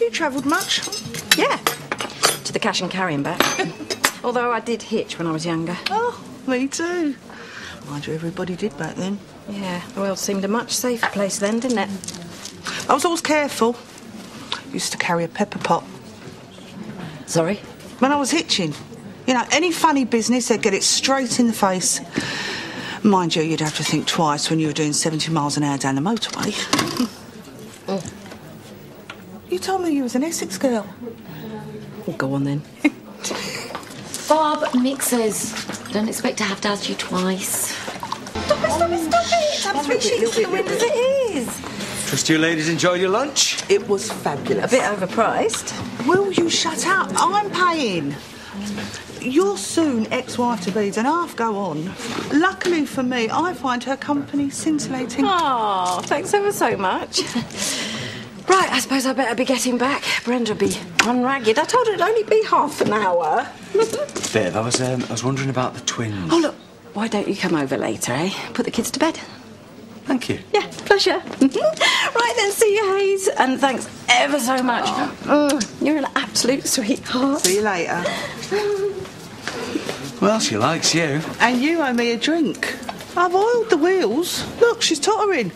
You travelled much? Yeah, to the cash and carry and back. Although I did hitch when I was younger. Oh, me too. Mind you, everybody did back then. Yeah, the world seemed a much safer place then, didn't it? I was always careful. Used to carry a pepper pot. Sorry? When I was hitching, you know, any funny business, they'd get it straight in the face. Mind you, you'd have to think twice when you were doing 70 miles an hour down the motorway. Oh. You told me you was an Essex girl. Well, go on then. Bob mixers. Don't expect to have to ask you twice. Stop it, stop it, stop it! I'm three sheets to the wind as it is. Trust you ladies enjoyed your lunch? It was fabulous. A bit overpriced. Will you shut up? I'm paying. You're soon ex-wife to be's and half go on. Luckily for me, I find her company scintillating. Oh, thanks ever so much. right, I suppose I better be getting back. Brenda will be unragged. I told her it'd only be half an hour. Viv, I was, um, I was wondering about the twins. oh, look, why don't you come over later, eh? Put the kids to bed. Thank you. Yeah, pleasure. right then, see you, Haze. And thanks ever so much. Mm, you're an absolute sweetheart. See you later. Well, she likes you. And you owe me a drink. I've oiled the wheels. Look, she's tottering.